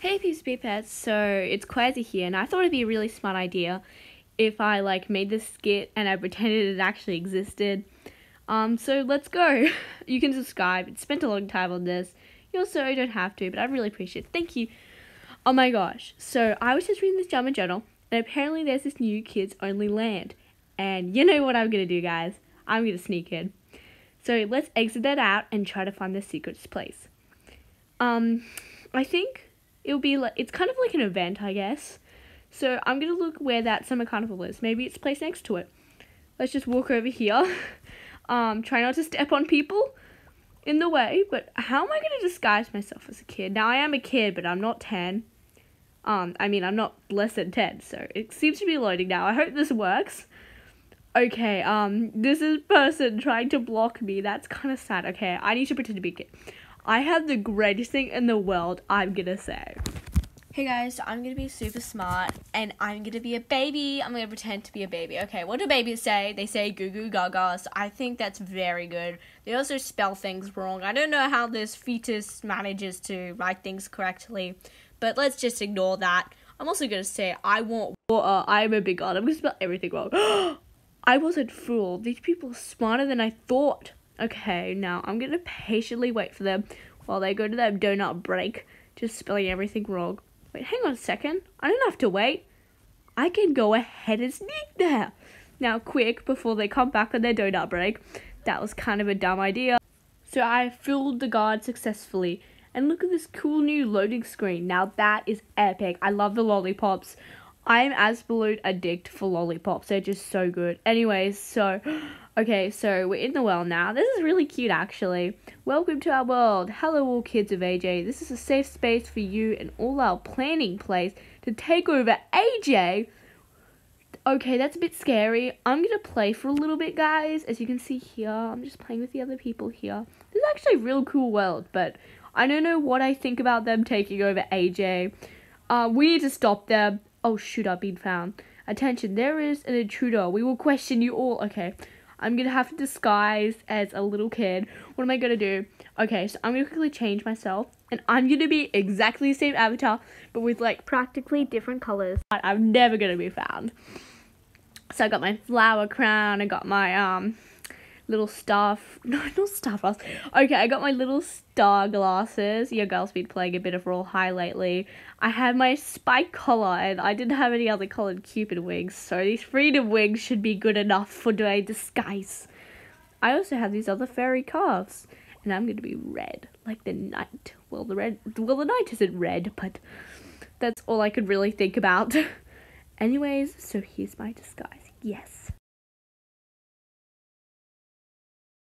Hey Peeps Pets, so it's Quasi here and I thought it'd be a really smart idea if I like made this skit and I pretended it actually existed. Um, so let's go. You can subscribe. It's spent a long time on this. You also don't have to, but I really appreciate it. Thank you. Oh my gosh. So I was just reading this Jamaa journal and apparently there's this new kids only land. And you know what I'm gonna do guys? I'm gonna sneak in. So let's exit that out and try to find the secret place. Um, I think it'll be like it's kind of like an event, I guess. So I'm gonna look where that summer carnival is. Maybe it's placed next to it. Let's just walk over here. um, try not to step on people in the way. But how am I gonna disguise myself as a kid? Now I am a kid, but I'm not ten. Um, I mean I'm not less than ten, so it seems to be loading now. I hope this works. Okay, um, this is person trying to block me. That's kind of sad. Okay, I need to pretend to be a kid. I have the greatest thing in the world, I'm gonna say. Hey guys, so I'm gonna be super smart and I'm gonna be a baby. I'm gonna pretend to be a baby. Okay, what do babies say? They say goo goo gaga, so I think that's very good. They also spell things wrong. I don't know how this fetus manages to write things correctly, but let's just ignore that. I'm also gonna say I want water. Uh, I'm a big god. I'm gonna spell everything wrong. I wasn't fooled. These people are smarter than I thought. Okay, now I'm gonna patiently wait for them while they go to their donut break, just spelling everything wrong. Wait, hang on a second. I don't have to wait. I can go ahead and sneak there. Now, quick, before they come back on their donut break. That was kind of a dumb idea. So I fooled the guard successfully. And look at this cool new loading screen. Now that is epic. I love the lollipops. I am absolute addict for lollipops. They're just so good. Anyways, so Okay, so we're in the world now. This is really cute, actually. Welcome to our world. Hello, all kids of AJ. This is a safe space for you and all our planning place to take over AJ. Okay, that's a bit scary. I'm gonna play for a little bit, guys. As you can see here, I'm just playing with the other people here. This is actually a real cool world, but I don't know what I think about them taking over AJ. Uh, we need to stop them. Oh, shoot, I've been found. Attention, there is an intruder. We will question you all. Okay. I'm gonna have to disguise as a little kid. What am I gonna do? Okay, so I'm gonna quickly change myself, and I'm gonna be exactly the same avatar, but with like practically different colors. I'm never gonna be found. So I got my flower crown. I got my um little stuff. No, not stuff. Okay, I got my little star glasses. Your girl's been playing a bit of Royale High lately. I had my spike collar, and I didn't have any other colored Cupid wings, so these freedom wings should be good enough for doing disguise. I also have these other fairy calves, and I'm gonna be red, like the night. Well, the red, well, the night isn't red, but that's all I could really think about. Anyways, so here's my disguise. Yes.